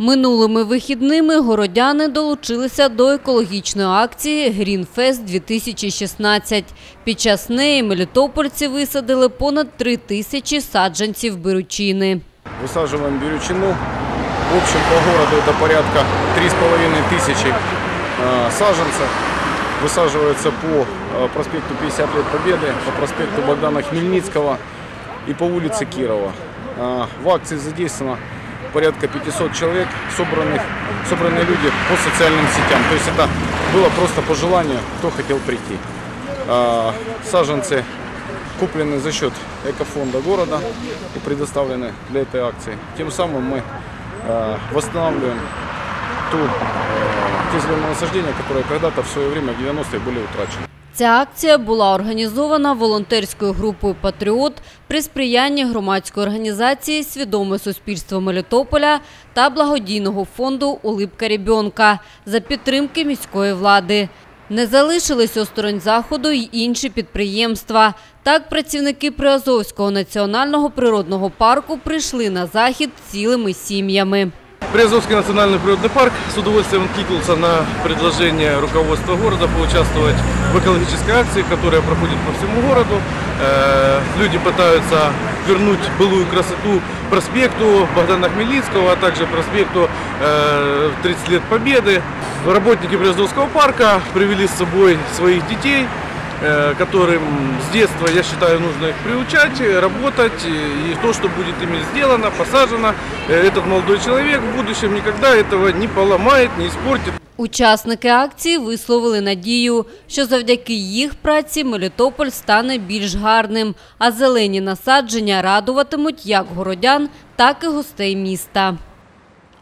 Минулими вихідними городяни долучилися до екологічної акції «Грінфест 2016». Під час неї мелітопольці висадили понад три тисячі саджанців беручини. Высаживаем берючину. В общем, по городу это порядка 3,5 тысячи э, саженцев. Высаживается по э, проспекту 50 лет Победы, по проспекту Богдана Хмельницкого и по улице Кирова. Э, В акции задействовано порядка 500 человек, собранных, собранные люди по социальным сетям. То есть это было просто по желанию, кто хотел прийти. Э, Саженцы куплены за счет экофонда города и предоставлены для этой акции. Тем самым мы э, восстанавливаем ту, э, те зеленые насаждения, которые когда-то в свое время, в 90-е, были утрачены. Ця акція була організована волонтерською групою «Патріот» при сприянні громадської організації «Свідоме суспільство Мелітополя» та благодійного фонду «Улипка ребенка» за підтримки міської влади. Не залишились осторонь заходу й інші підприємства. Так, працівники Приазовського національного природного парку прийшли на захід цілими сім'ями. Приазовский национальный природный парк с удовольствием откликнулся на предложение руководства города поучаствовать в экологической акции, которая проходит по всему городу. Э, Люди пытаются вернуть былую красоту проспекту Богдана Хмельницкого, а также проспекту э, 30 лет Победы. Работники Приазовского парка привели с собой своих детей, э, которым с детства, я считаю, нужно их приучать, э, работать. И то, что будет ими сделано, посажено, э, этот молодой человек в будущем никогда этого не поломает, не испортит. Учасники акції висловили надію, що завдяки їх праці Мелітополь стане більш гарним, а зелені насадження радуватимуть як городян, так і гостей міста.